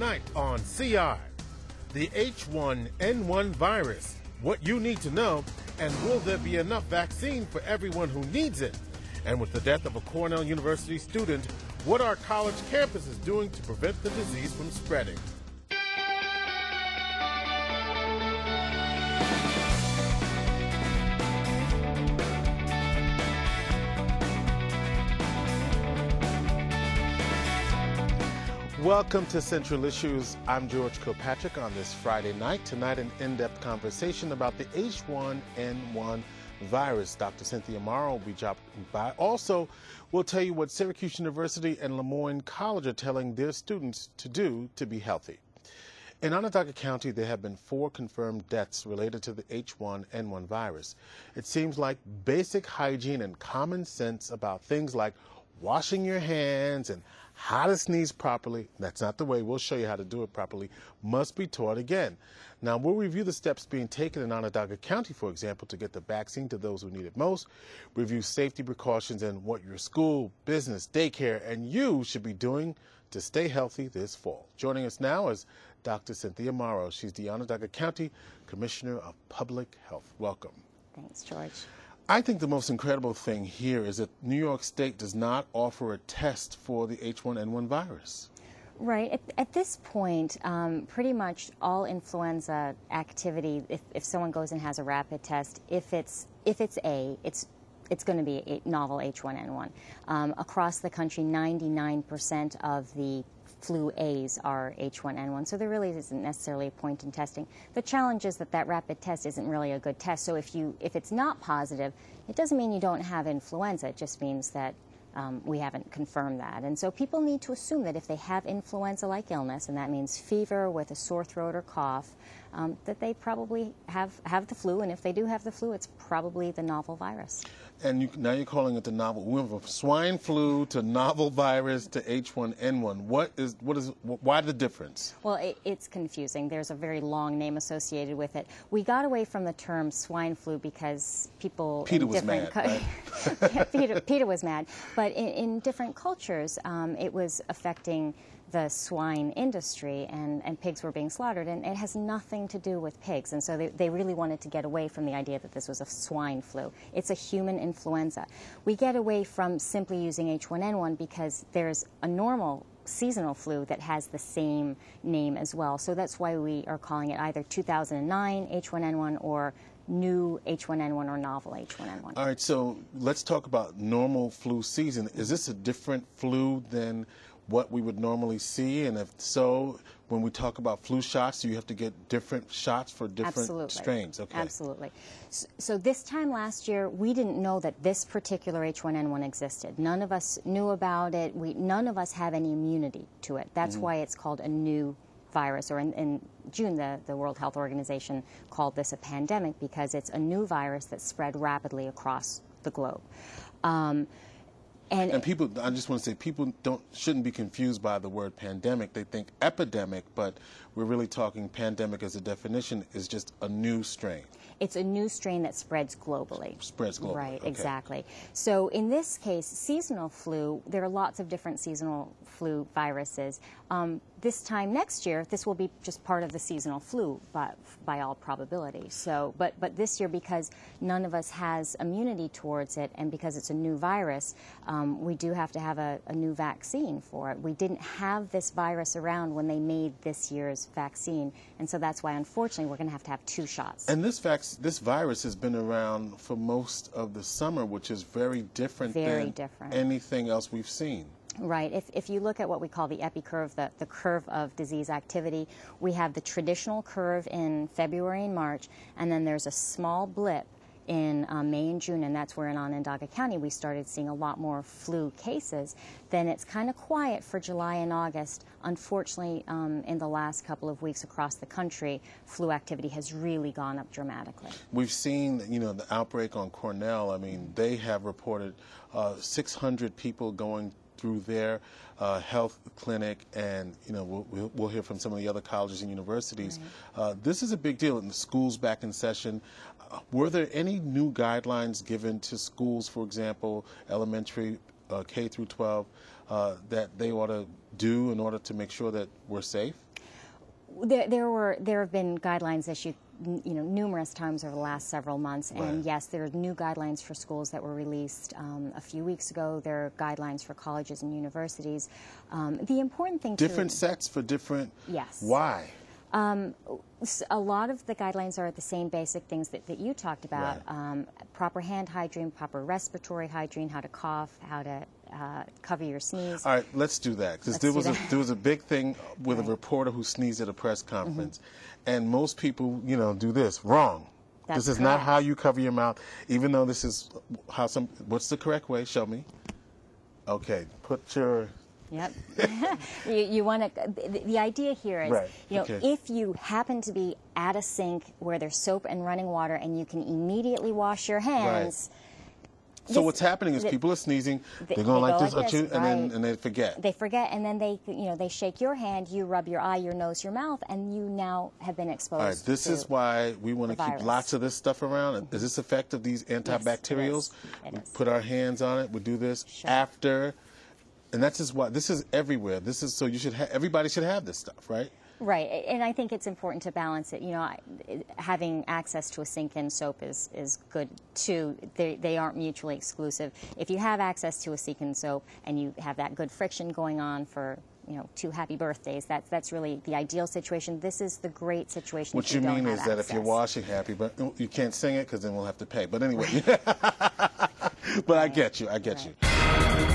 Tonight on CI, the H1N1 virus, what you need to know, and will there be enough vaccine for everyone who needs it? And with the death of a Cornell University student, what are college campuses doing to prevent the disease from spreading? Welcome to Central Issues. I'm George Kilpatrick on this Friday night. Tonight, an in depth conversation about the H1N1 virus. Dr. Cynthia Morrow will be dropping by. Also, we'll tell you what Syracuse University and Lemoyne College are telling their students to do to be healthy. In Onondaga County, there have been four confirmed deaths related to the H1N1 virus. It seems like basic hygiene and common sense about things like washing your hands and how to sneeze properly, that's not the way, we'll show you how to do it properly, must be taught again. Now, we'll review the steps being taken in Onondaga County, for example, to get the vaccine to those who need it most, review safety precautions and what your school, business, daycare, and you should be doing to stay healthy this fall. Joining us now is Dr. Cynthia Morrow. She's the Onondaga County Commissioner of Public Health. Welcome. Thanks, George. I think the most incredible thing here is that New York State does not offer a test for the H1N1 virus. Right. At, at this point, um, pretty much all influenza activity, if, if someone goes and has a rapid test, if it's if it's A, it's it's going to be a novel H1N1. Um, across the country, 99% of the flu A's are H1N1, so there really isn't necessarily a point in testing. The challenge is that that rapid test isn't really a good test. So if you if it's not positive, it doesn't mean you don't have influenza. It just means that um, we haven't confirmed that. And so people need to assume that if they have influenza-like illness, and that means fever with a sore throat or cough, um, that they probably have, have the flu. And if they do have the flu, it's probably the novel virus. And you, now you're calling it the novel. We went from swine flu to novel virus to H1N1. What is what is why the difference? Well, it, it's confusing. There's a very long name associated with it. We got away from the term swine flu because people Peter in was different mad. Right? Peter, Peter was mad, but in, in different cultures, um, it was affecting the swine industry and, and pigs were being slaughtered, and it has nothing to do with pigs. And so they, they really wanted to get away from the idea that this was a swine flu. It's a human influenza. We get away from simply using H1N1 because there's a normal seasonal flu that has the same name as well. So that's why we are calling it either 2009 H1N1 or new H1N1 or novel H1N1. All right, so let's talk about normal flu season. Is this a different flu than what we would normally see? And if so, when we talk about flu shots, do you have to get different shots for different Absolutely. strains? Okay. Absolutely. So, so, this time last year, we didn't know that this particular H1N1 existed. None of us knew about it. We, none of us have any immunity to it. That's Mm-hmm. why it's called a new virus, or in, in June, the, the World Health Organization called this a pandemic because it's a new virus that spread rapidly across the globe. Um, and, And people, I just want to say, people don't shouldn't be confused by the word pandemic. They think epidemic, but we're really talking pandemic as a definition is just a new strain. It's a new strain that spreads globally. Spreads globally, Right, okay. exactly. So in this case, seasonal flu, there are lots of different seasonal flu viruses. Um, this time next year, this will be just part of the seasonal flu by, by all probability. So, but, but this year, because none of us has immunity towards it and because it's a new virus, um, we do have to have a, a new vaccine for it. We didn't have this virus around when they made this year's vaccine, and so that's why, unfortunately, we're going to have to have two shots. And this vac- this virus has been around for most of the summer, which is very different Very than different. anything else we've seen. Right. If, if you look at what we call the epi curve, the, the curve of disease activity, we have the traditional curve in February and March, and then there's a small blip in uh, May and June, and that's where in Onondaga County we started seeing a lot more flu cases. Then it's kind of quiet for July and August. Unfortunately, um, in the last couple of weeks across the country, flu activity has really gone up dramatically. We've seen, you know, the outbreak on Cornell. I mean, they have reported uh, 600 people going through their uh, health clinic, and you know, we'll- we'll, hear from some of the other colleges and universities. Uh, this is a big deal, and the schools back in session. Uh, were there any new guidelines given to schools, for example, elementary, uh, K through 12, uh, that they ought to do in order to make sure that we're safe? There, there were there have been guidelines issued, you know, numerous times over the last several months, and Right. yes, there are new guidelines for schools that were released um, a few weeks ago. There are guidelines for colleges and universities. Um, the important thing Different to sets for different. Yes. Why? A lot of the guidelines are the same basic things that, that you talked about Right. um, proper hand hygiene, proper respiratory hygiene, how to cough, how to uh, cover your sneeze. All right, let's do that because there was a there was a big thing with a Right. Mm-hmm. reporter who sneezed at a press conference, and most people, you know, do this wrong. That's this is not how you cover your mouth, even though this is how some. What's the correct way? Show me. Okay, put your. Yep. you you want to. The, the idea here is, Right, you know, okay. if you happen to be at a sink where there's soap and running water, and you can immediately wash your hands. So This- what's happening is the- people are sneezing, they- they're going they like go this, like this, and then and they forget. They forget, and then they, you know, they shake your hand. You rub your eye, your nose, your mouth, and you now have been exposed. All right, this is why we want to keep lots of this stuff around. Is this effective? These antibacterials. It we is. put our hands on it. We do this Sure. after, and that's just why this is everywhere. This is so you should ha- everybody should have this stuff, right? Right, and I think it's important to balance it. You know, having access to a sink and soap is, is good too. They, they aren't mutually exclusive. If you have access to a sink and soap and you have that good friction going on for you know two happy birthdays, that's that's really the ideal situation. This is the great situation. What you mean is that if you're washing happy, but you can't sing it because then we'll have to pay. But anyway, but I get you. I get you.